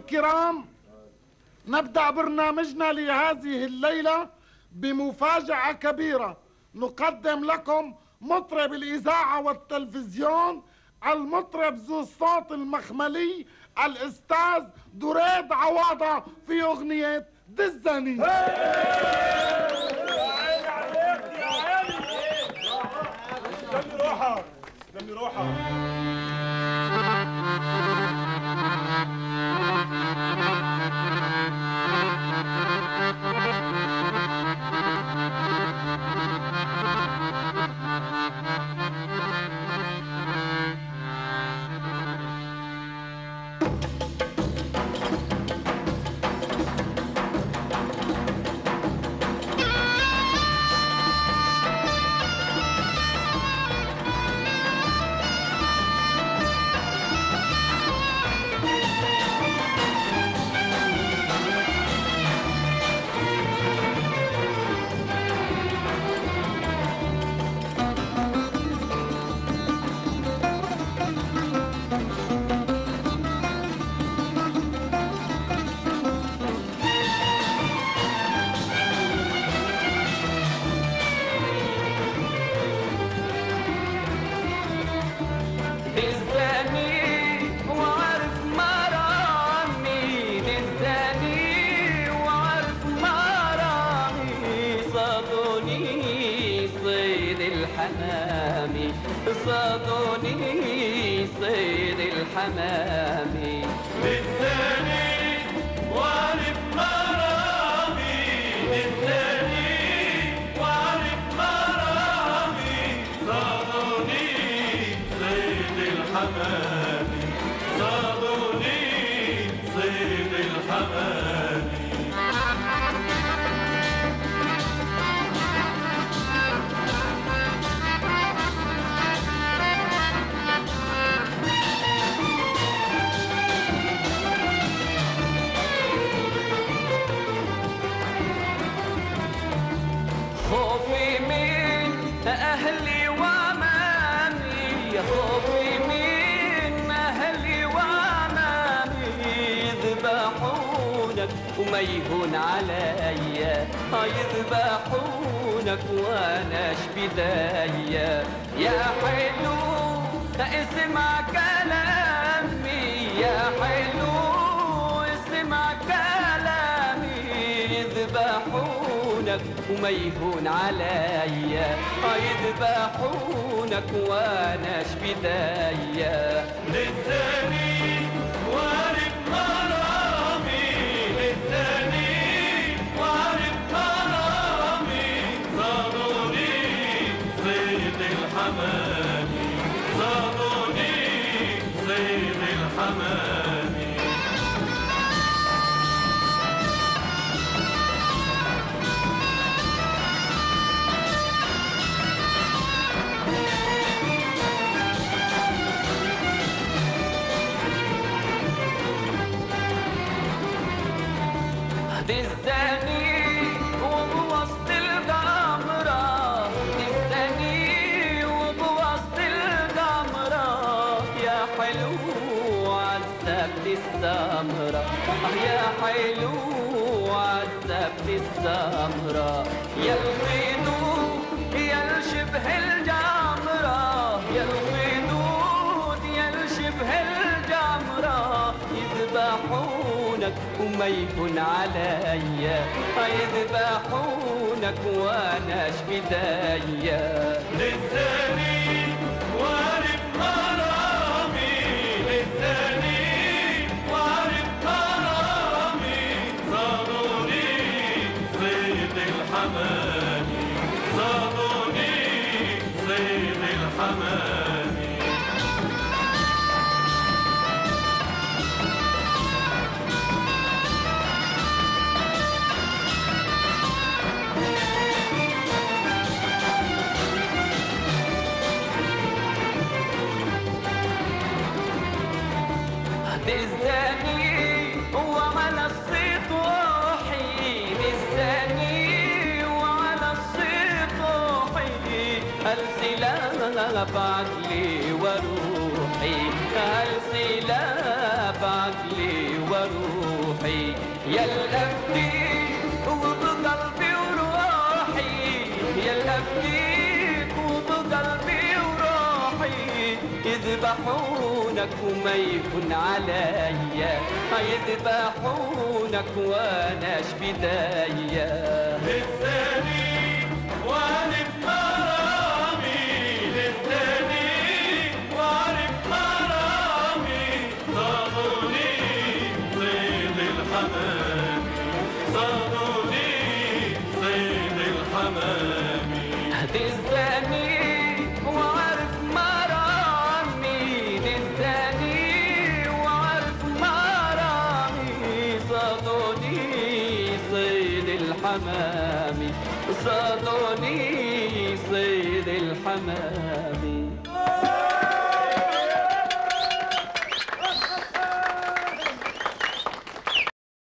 الكرام نبدأ برنامجنا لهذه الليلة بمفاجأة كبيرة. نقدم لكم مطرب الإذاعة والتلفزيون المطرب ذو الصوت المخملي الأستاذ دريد عواضة في أغنية دزني. استني روحك استني روحك صادوني صيد الحمامي يهون عليا يذبحونك وأنا بداية يا حلو اسمع كلامي يا حلو اسمع كلامي يذبحونك وما يهون عليا يذبحونك وأنا بداية لساني صيد الحمامي حلو عذبت السمرة يا الخدود يا الشبه الجمرة. يا الخدود يا الشبه الجمرة. يذبحونك وما يكون عليا يذبحونك وأنا بداية لساني الحمامي صادوني صيد السلام بعقلي وروحي السلام بعقلي وروحي. روحي يا الأفديك وبقلبي وروحي. يا الأفديك وبقلبي وروحي. يذبحونك وما يكون عليا. يذبحونك وأنا بدايا؟ للثاني الحمام. صادوني صيد الحمام.